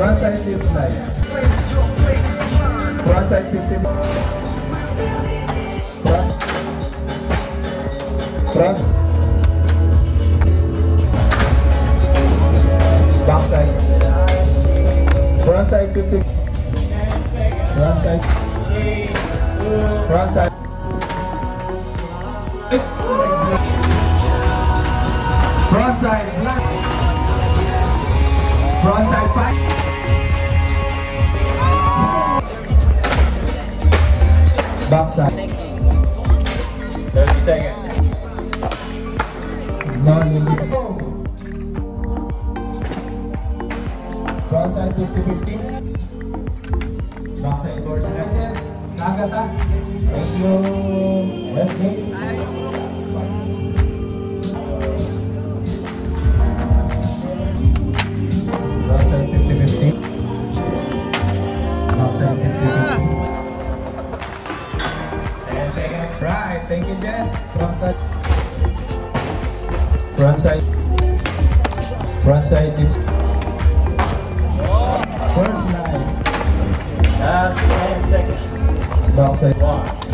Front side flip slide. Front side 50. Front. Front. Back side. Front side 50. Front side. Front side. Front side. Front side. Bronze back. backside. 30 seconds. Non-limit. So, front side 50-50. Backside towards left hand. Nagata. Thank you. frontside, frontside, tips First line Last 10 seconds Marseille One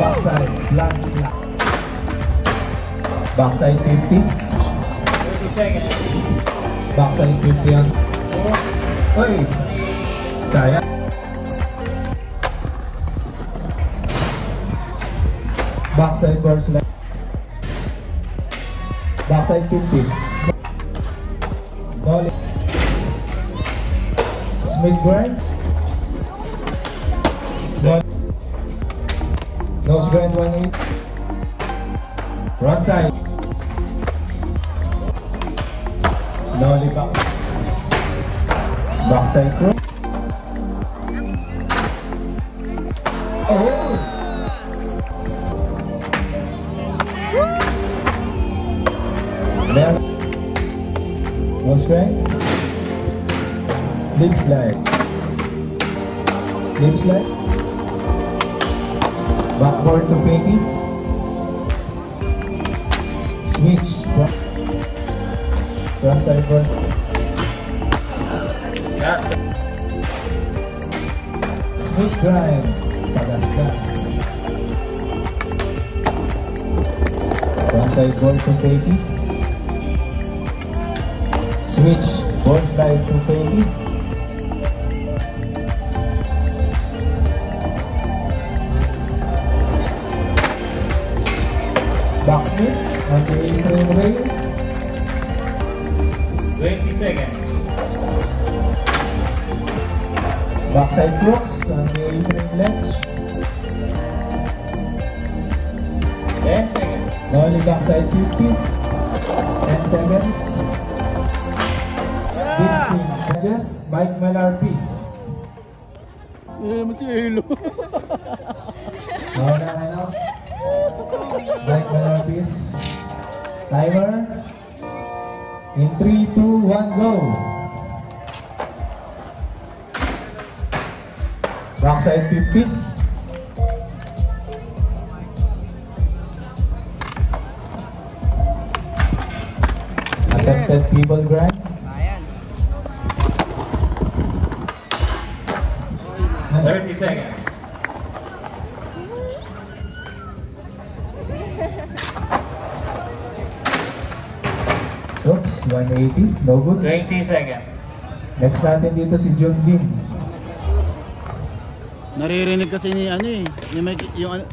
Backside, landslide. Backside 50. 30 seconds. Backside 50 yan. Uy! Sayang. Backside first line. Backside 50. Dolly. Smith grind. Nose grind 1-8. Front side. Dolly back. Backside crook. Nose grind. Lip slide. Lip slide. Backboard to fakie. Switch. Front, side front. Smooth grind. Tagasgas. Front side board to fakie. Switch. Board slide to fakie. Backsmith on the A-frame rail. 20 seconds. Backside crooks on the A-frame ledge. 10 seconds. Nolly backside 50. 10 seconds. Spin. Judges, Mike Malarpis. Eh, masih hilo. Now na ano? Mike Malarpis. Timer. In 3, 2, 1, go. Backside 50. Attempted people grind. 30 seconds. Oops, 180. No good. 20 seconds. Next natin dito si Jun Din. Naririnig kasi ni ano eh. Yung, may, yung ano.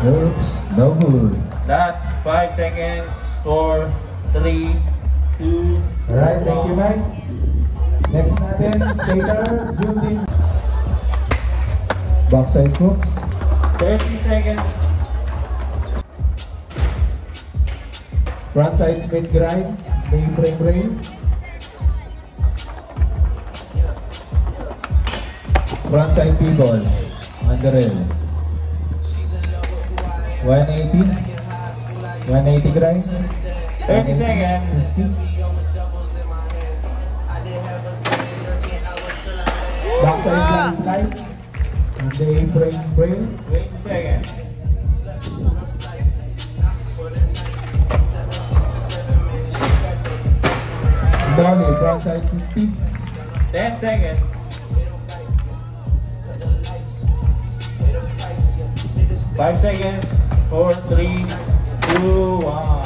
Oops, no good. Last 5 seconds. 4, 3, 2, Alright, thank you, Mike. Next natin, skater, Jun Din. Backside crooks. 30 seconds. Frontside Smith grind. Main frame rail. Frontside people. On the rail. 180. 180 grind. 30 seconds. 60. Backside landslide. And the A-frame braille. 20 seconds. Dolly, frontside 50. 10 seconds. Five seconds. Four, three, two, one.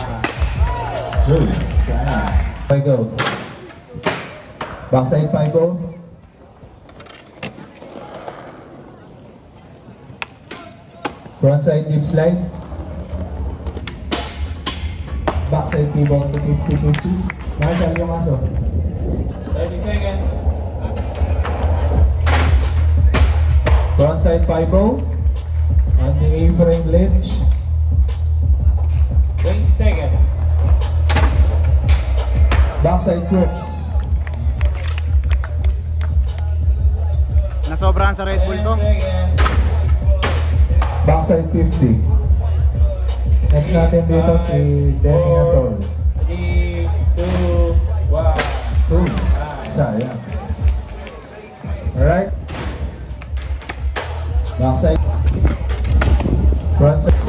Good. Side. I go. Backside 5 go. Frontside dip slide. Backside T-bone to 50-50. Marshall yung aso. 30 seconds. Frontside 5 On the A-frame ledge. 20 seconds. Backside crooks. Nasobrahan sa Red Bull 10 to. seconds. Backside 50. Next natin dito si Demi Nasol. 3, 2, 1. Two. Sayang. Alright. Backside. Frontside.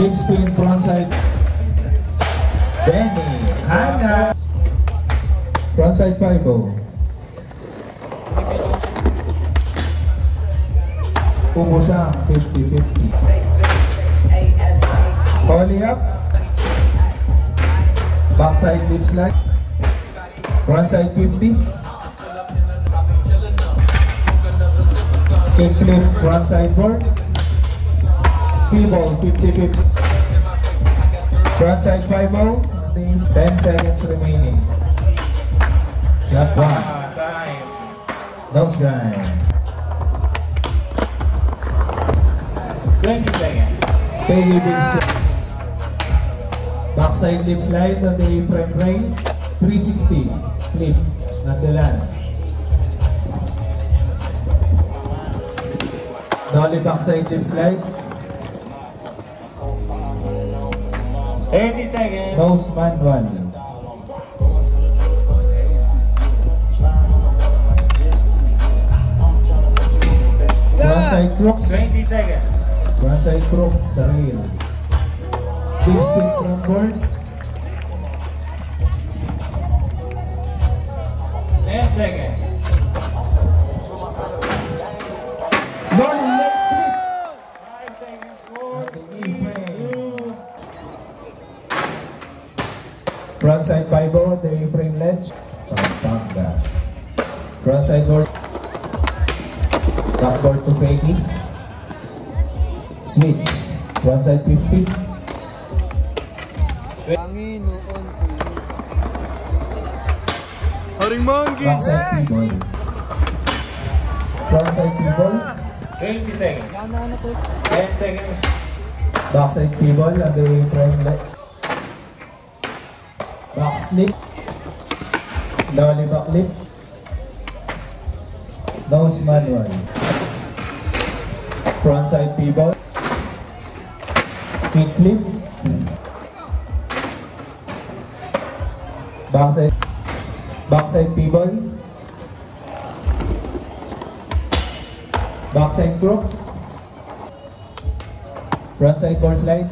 Big spin frontside. Benny. Hana. Frontside 5 Umusang 50-50. Foley up. Backside lip slide. Frontside 50. Kick flip frontside board. P-ball 50-50. Frontside 5-0. 10 seconds remaining. Shots one. Ah, time. Nose grind. 20 seconds. zingen? Peggy Backside lips slide on de frame 360. Flip. Not de land. Dolly backside lips slide. 30 seconds. Nose man one. Crooks. 20 seconds. Frontside crook sa rail. Big spin from board. And second. Non leg flip. Five seconds the frame. ledge, by board, the frame ledge. Pampanga. Board. Backboard to Peggy. Switch. Frontside 50. Haring monkey! Backside P-ball. Frontside P-ball. 20 seconds. 10 seconds. Backside P-ball on the A-frame ledge. Back slip. Dolly back lip. Nose manual. Frontside P-ball. Kick flip. Backside Backside P-ball. Backside crooks. Frontside board slide.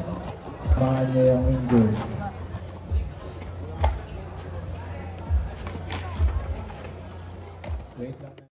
Mahal niya yung injured.